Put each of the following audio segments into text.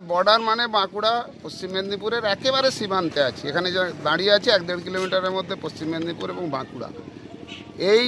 Border মানে বাঁকুড়া, পশ্চিম মেদিনীপুরের একেবারে সীমান্তে আছে। এখানে দাঁড়িয়ে আছে এক দেড় কিলোমিটারের মধ্যে পশ্চিম মেদিনীপুর এবং বাঁকুড়া। এই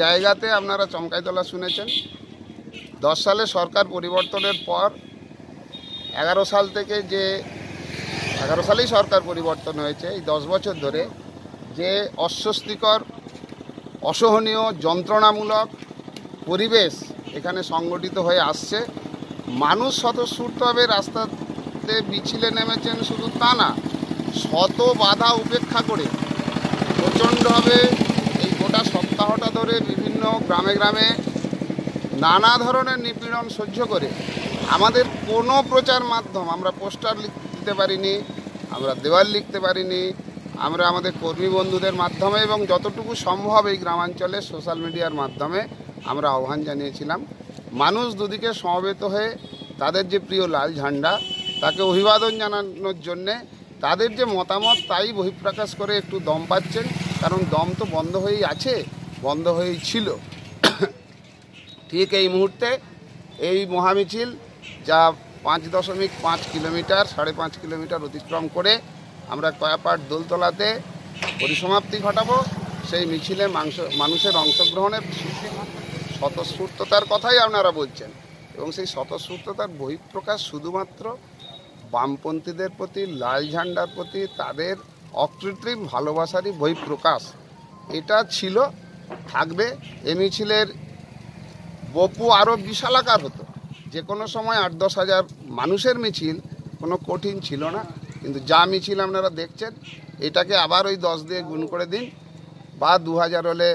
জায়গাতে আপনারা চমকাইতলা শুনেছেন। দশ সালে সরকার পরিবর্তনের পর এগারো সাল থেকে যে, এগারো সালেই সরকার পরিবর্তন হয়েছে, এই দশ বছর ধরে যে অস্বস্তিকর, অসহনীয়, যন্ত্রণামূলক পরিবেশ এখানে সংগঠিত হয়ে আসছে। মানুষ শত স্বতঃস্ফূর্তভাবে রাস্তাতে মিছিলে নেমেছেন শুধু তা না, শত বাধা উপেক্ষা করে প্রচণ্ডভাবে এই গোটা সপ্তাহটা ধরে বিভিন্ন গ্রামে গ্রামে নানা ধরনের নিপীড়ন সহ্য করে। আমাদের কোনো প্রচার মাধ্যম, আমরা পোস্টার লিখতে পারিনি, আমরা দেওয়াল লিখতে পারিনি, আমরা আমাদের কর্মী বন্ধুদের মাধ্যমে এবং যতটুকু সম্ভব এই গ্রামাঞ্চলে সোশ্যাল মিডিয়ার মাধ্যমে আমরা আহ্বান জানিয়েছিলাম। মানুষ দুদিকে সমবেত হয়ে তাদের যে প্রিয় লাল ঝান্ডা, তাকে অভিবাদন জানানোর জন্যে তাদের যে মতামত তাই বহিঃপ্রকাশ করে একটু দম পাচ্ছেন, কারণ দম তো বন্ধ হয়েই আছে, বন্ধ হয়েই ছিল। ঠিক এই মুহূর্তে এই মহামিছিল, যা পাঁচ দশমিক পাঁচ কিলোমিটার, সাড়ে পাঁচ কিলোমিটার অতিক্রম করে আমরা কয়াপাট দোলতলাতে পরিসমাপ্তি ঘটাবো। সেই মিছিলে মাংস, মানুষের অংশগ্রহণের স্বতঃস্ফূর্ততার কথাই আপনারা বলছেন। এবং সেই স্বতঃস্ফূর্ততার বহিঃপ্রকাশ শুধুমাত্র বামপন্থীদের প্রতি, লাল ঝান্ডার প্রতি, তাদের অকৃত্রিম ভালোবাসারই বহিঃপ্রকাশ। এটা ছিল, থাকবে এ মিছিলের বপু আরও বিশালাকার হতো। যে কোনো সময় আট দশ হাজার মানুষের মিছিল, কোনো কঠিন ছিল না। কিন্তু যা মিছিল আপনারা দেখছেন, এটাকে আবার ওই দশ দিয়ে গুণ করে দিন, বা দু হাজার হলে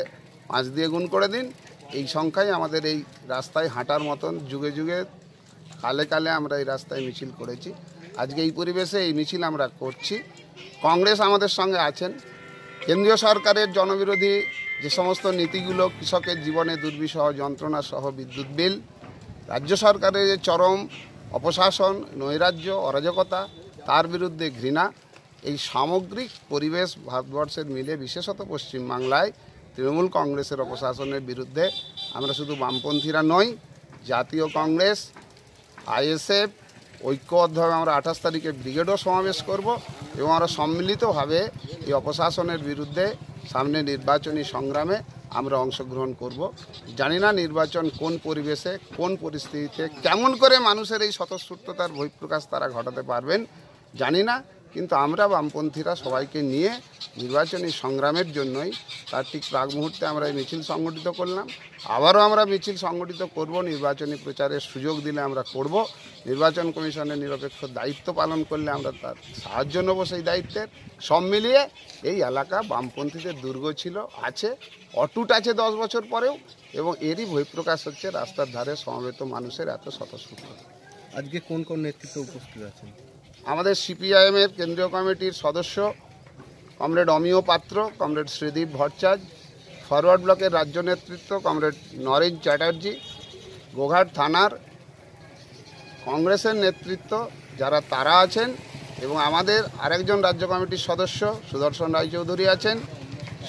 পাঁচ দিয়ে গুণ করে দিন এই সংখ্যাই আমাদের এই রাস্তায় হাঁটার মতন যুগে যুগে, কালে কালে আমরা এই রাস্তায় মিছিল করেছি। আজকে এই পরিবেশে এই মিছিল আমরা করছি। কংগ্রেস আমাদের সঙ্গে আছেন। কেন্দ্রীয় সরকারের জনবিরোধী যে সমস্ত নীতিগুলো, কৃষকের জীবনে দুর্বিষহ যন্ত্রণা সহ বিদ্যুৎ বিল, রাজ্য সরকারের যে চরম অপশাসন, নৈরাজ্য, অরাজকতা, তার বিরুদ্ধে ঘৃণা, এই সামগ্রিক পরিবেশ ভারতবর্ষের মিলে, বিশেষত পশ্চিমবাংলায় তৃণমূল কংগ্রেসের অপশাসনের বিরুদ্ধে আমরা শুধু বামপন্থীরা নই, জাতীয় কংগ্রেস, আইএসএফ ঐক্য ঐক্যবদ্ধভাবে আমরা আঠাশ তারিখে ব্রিগেডও সমাবেশ করব এবং আমরা সম্মিলিতভাবে এই অপশাসনের বিরুদ্ধে সামনে নির্বাচনী সংগ্রামে আমরা অংশগ্রহণ করব। জানি না নির্বাচন কোন পরিবেশে, কোন পরিস্থিতিতে, কেমন করে মানুষের এই স্বতঃস্ফূর্ততার বহিঃপ্রকাশ তারা ঘটাতে পারবেন, জানি না। কিন্তু আমরা বামপন্থীরা সবাইকে নিয়ে নির্বাচনী সংগ্রামের জন্যই তার ঠিক প্রাক মুহূর্তে আমরা এই মিছিল সংগঠিত করলাম। আবারও আমরা মিছিল সংগঠিত করব, নির্বাচনী প্রচারের সুযোগ দিলে আমরা করব। নির্বাচন কমিশনের নিরপেক্ষ দায়িত্ব পালন করলে আমরা তার সাহায্য নেব সেই দায়িত্বের সব মিলিয়ে এই এলাকা বামপন্থীদের দুর্গ ছিল, আছে, অটুট আছে দশ বছর পরেও এবং এরই বহিঃপ্রকাশ হচ্ছে রাস্তার ধারে সমবেত মানুষের এত স্বতঃস্ফূর্ত। আজকে কোন কোন নেতৃত্ব উপস্থিত আছেন? আমাদের সিপিআইএমের কেন্দ্রীয় কমিটির সদস্য, কমরেড অমিয় পাত্র, কমরেড শ্রীদীপ ভট্টাচার্য, ফরওয়ার্ড ব্লকের রাজ্য নেতৃত্ব, কমরেড নরেন চ্যাটার্জি, গোঘাট থানার কংগ্রেসের নেতৃত্ব যারা তারা আছেন এবং আমাদের আরেকজন রাজ্য কমিটির সদস্য সুদর্শন রায়চৌধুরী আছেন,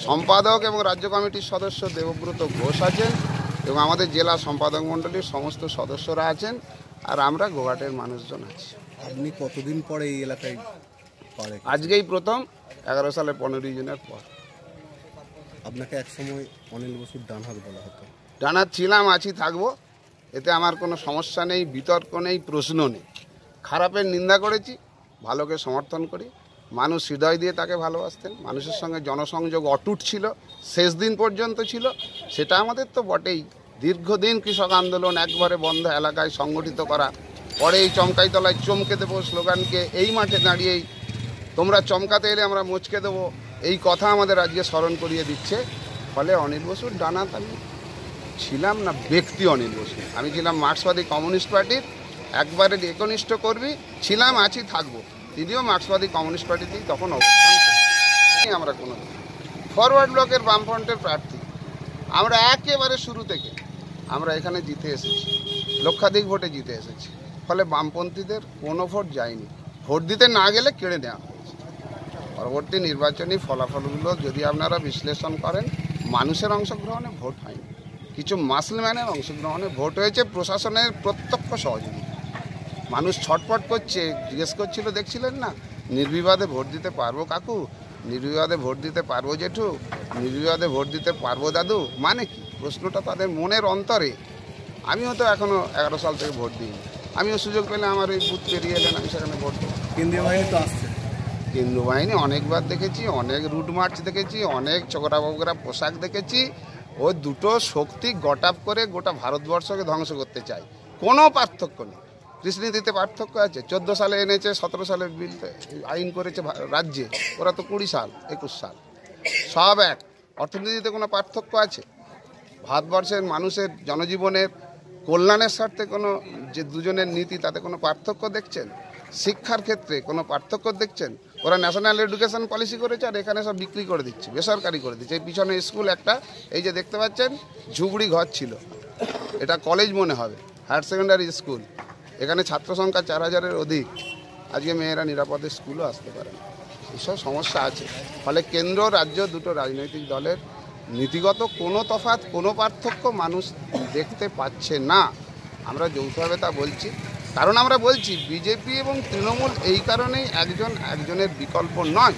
সম্পাদক এবং রাজ্য কমিটির সদস্য দেবব্রত ঘোষ আছেন এবং আমাদের জেলা সম্পাদক মণ্ডলীর সমস্ত সদস্যরা আছেন, আর আমরা গোঘাটের মানুষজন আছি। আপনি কতদিন পরে এই এলাকায় পারে আজকেই প্রথম এগারো সালে পনেরোই জুনের পর। আপনাকে একসময় অনিল বসুর ডান হাত বলা হতো। ডানার ছিলাম আছি থাকব। এতে আমার কোনো সমস্যা নেই বিতর্ক নেই প্রশ্ন নেই। খারাপের নিন্দা করেছি ভালোকে সমর্থন করি। মানুষ হৃদয় দিয়ে তাকে ভালোবাসতেন। মানুষের সঙ্গে জনসংযোগ অটুট ছিল শেষ দিন পর্যন্ত ছিল। সেটা আমাদের তো বটেই। দীর্ঘদিন কৃষক আন্দোলন একবারে বন্ধ এলাকায় সংগঠিত করা পরে এই চমকাইতলায় চমকে দেবো স্লোগানকে। এই মাঠে দাঁড়িয়েই তোমরা চমকাতে এলে আমরা মুচকে দেবো। এই কথা আমাদের আজকে স্মরণ করিয়ে দিচ্ছে। ফলে অনিল বসুর ডানাত আমি ছিলাম না ব্যক্তি অনিল বসু। আমি ছিলাম মার্ক্সবাদী কমিউনিস্ট পার্টির একবারে একনিষ্ঠ কর্মী। ছিলাম, আছি, থাকব। তিনিও মার্ক্সবাদী কমিউনিস্ট পার্টিতেই তখন অবস্থান। আমরা কোনো ফরওয়ার্ড ব্লকের বামফ্রন্টের প্রার্থী। আমরা একেবারে শুরু থেকে আমরা এখানে জিতে এসেছি। লক্ষাধিক ভোটে জিতে এসেছি। ফলে বামপন্থীদের কোনো ভোট যায়নি। ভোট দিতে না গেলে কেড়ে নেওয়া হয়েছে। পরবর্তী নির্বাচনী ফলাফলগুলো যদি আপনারা বিশ্লেষণ করেন, মানুষের অংশগ্রহণে ভোট হয়নি। কিছু মাসলম্যানের অংশগ্রহণে ভোট হয়েছে প্রশাসনের প্রত্যক্ষ সহযোগিতা। মানুষ ছটপট করছে, জিজ্ঞেস করছিল, দেখছিলেন না? নির্বিবাদে ভোট দিতে পারব কাকু? নির্বিবাদে ভোট দিতে পারব জেঠু? নির্বিবাদে ভোট দিতে পারব দাদু? মানে কি? প্রশ্নটা তাদের মনের অন্তরে। আমিও তো এখনও এগারো সাল থেকে ভোট দিইনি। আমিও সুযোগ পেলে আমার ওই বুথ পেরিয়ে এলেন আমি সেখানে ভোট দেবো কেন্দ্রীয় বাহিনী তো আসছে। কেন্দ্র বাহিনী অনেকবার দেখেছি অনেক রুট মার্চ দেখেছি অনেক চকরা বকরা পোশাক দেখেছি। ও দুটো শক্তি গট আপ করে গোটা ভারতবর্ষকে ধ্বংস করতে চায়। কোনো পার্থক্য নেই। কৃষ্ণনীতিতে পার্থক্য আছে। চোদ্দ সালে এনেছে সতেরো সালে বিল আইন করেছে রাজ্যে। ওরা তো কুড়ি সাল একুশ সাল। সব এক। অর্থনীতিতে কোনো পার্থক্য আছে? ভারতবর্ষের মানুষের জনজীবনের কল্যাণের স্বার্থে কোনো যে দুজনের নীতি, তাতে কোনো পার্থক্য দেখছেন? শিক্ষার ক্ষেত্রে কোনো পার্থক্য দেখছেন? ওরা ন্যাশনাল এডুকেশন পলিসি করেছে আর এখানে সব বিক্রি করে দিচ্ছে, বেসরকারি করে দিচ্ছে। এই পিছনে স্কুল একটা, এই যে দেখতে পাচ্ছেন, ঝুবড়ি ঘর ছিল। এটা কলেজ মনে হবে হায়ার সেকেন্ডারি স্কুল এখানে ছাত্র সংখ্যা চার হাজারের অধিক। আজকে মেয়েরা নিরাপদে স্কুলও আসতে পারে এসব সমস্যা আছে। ফলে কেন্দ্র, রাজ্য দুটো রাজনৈতিক দলের নীতিগত কোনো তফাৎ, কোনো পার্থক্য মানুষ দেখতে পাচ্ছে না। আমরা যৌথভাবে তা বলছি। কারণ আমরা বলছি, বিজেপি এবং তৃণমূল এই কারণেই একজন একজনের বিকল্প নয়।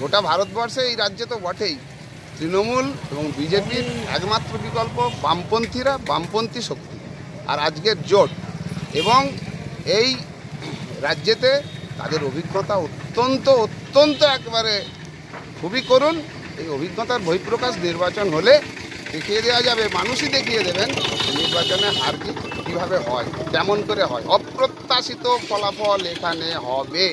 গোটা ভারতবর্ষে এই রাজ্যে তো বটেই। তৃণমূল এবং বিজেপির একমাত্র বিকল্প বামপন্থীরা বামপন্থী শক্তি আর আজকের জোট। এবং এই রাজ্যেতে তাদের অভিজ্ঞতা অত্যন্ত অত্যন্ত একবারে খুবই করুন এই অভিজ্ঞতার বহিঃপ্রকাশ নির্বাচন হলে দেখিয়ে দেওয়া যাবে মানুষই দেখিয়ে দেবেন নির্বাচনে হার জিত কীভাবে হয় কেমন করে হয়। অপ্রত্যাশিত ফলাফল এখানে হবে।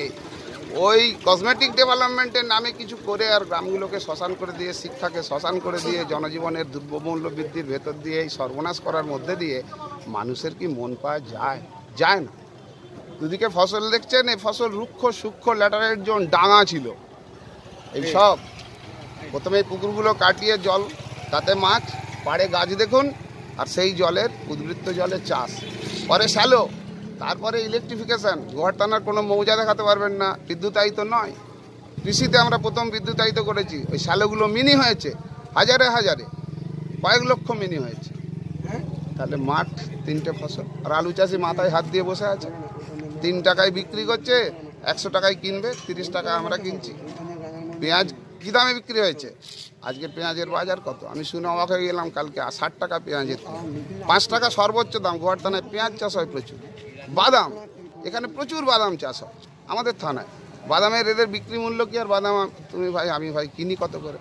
ওই কসমেটিক ডেভেলপমেন্টের নামে কিছু করে আর গ্রামগুলোকে শ্মশান করে দিয়ে শিক্ষাকে শ্মশান করে দিয়ে জনজীবনের দ্রব্যমূল্য বৃদ্ধির ভেতর দিয়ে এই সর্বনাশ করার মধ্যে দিয়ে মানুষের কি মন পাওয়া যায়? যায় না। দুদিকে ফসল দেখছেন এই ফসল রুক্ষ সূক্ষ্ম ল্যাটারাইট জোন ডাঙা ছিল। এই সব প্রথমে পুকুরগুলো কাটিয়ে জল তাতে মাছ পাড়ে গাছ দেখুন আর সেই জলের উদ্বৃত্ত জলে চাষ। পরে শ্যালো তারপরে ইলেকট্রিফিকেশান গোহাটানার কোনো মৌজা দেখাতে পারবেন না বিদ্যুতায়িত নয়। কৃষিতে আমরা প্রথম বিদ্যুতায়িত করেছি ওই শ্যালোগুলো মিনি হয়েছে হাজারে হাজারে কয়েক লক্ষ মিনি হয়েছে। তাহলে মাঠ তিনটে ফসল আর আলু চাষি মাথায় হাত দিয়ে বসে আছে। তিন টাকায় বিক্রি করছে একশো টাকায় কিনবে তিরিশ টাকা আমরা কিনছি। পেঁয়াজ কী দামে বিক্রি হয়েছে? আজকে পেঁয়াজের বাজার কত? আমি শুনে অবাক হয়ে গেলাম কালকে। ষাট টাকা পেঁয়াজের পাঁচ টাকা সর্বোচ্চ দাম। গোয়ার থানায় পেঁয়াজ চাষ হয় প্রচুর। বাদাম। এখানে প্রচুর বাদাম চাষ হয়। আমাদের থানায়। বাদামের এদের বিক্রি মূল্য কি আর বাদাম? তুমি ভাই, আমি ভাই, কিনি কত করে?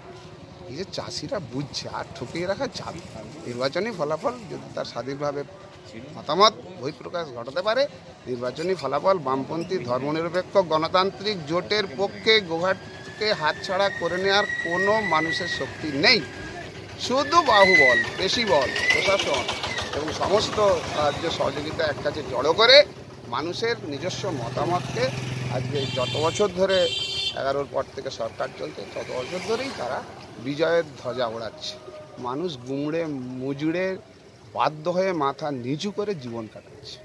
এই যে চাষিরা বুঝছে, আর ঠকিয়ে রাখা যাবে। নির্বাচনী ফলাফল যদি তার স্বাধীনভাবে মতামত, বহিঃপ্রকাশ ঘটাতে পারে, নির্বাচনী ফলাফল বামপন্থী ধর্মনিরপেক্ষ গণতান্ত্রিক জোটের পক্ষে গোঘাটকে হাতছাড়া করে নেওয়ার কোনো মানুষের শক্তি নেই। শুধু বাহুবল বেশি বল প্রশাসন এবং সমস্ত রাজ্য সহযোগিতা এক কাছে জড়ো করে মানুষের নিজস্ব মতামতকে আজকে যত বছর ধরে এগারোর পর থেকে সরকার চলছে, তত বছর ধরেই তারা বিজয়ের ধ্বজা ওড়াচ্ছে। মানুষ গুমড়ে, মুজুড়ে, বাধ্য হয়ে মাথা নিচু করে জীবন কাটাচ্ছে।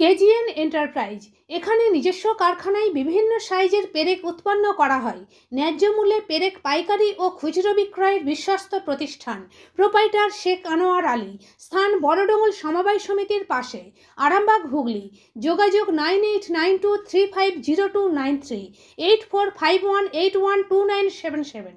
KGN enterprise. এখানে নিজস্ব কারখানায় বিভিন্ন সাইজের পেরেক উৎপন্ন করা হয়। ন্যায্য মূল্যে পেরেক পাইকারি ও খুচরো বিক্রয়ের বিশ্বস্ত প্রতিষ্ঠান। প্রোপাইটার শেখ আনোয়ার আলী। স্থান বড়ডোঙ্গল সমবায় সমিতির পাশে। আরামবাগ হুগলি। যোগাযোগ nine eight nine two three five zero two nine three. Eight four five one eight one two nine seven seven.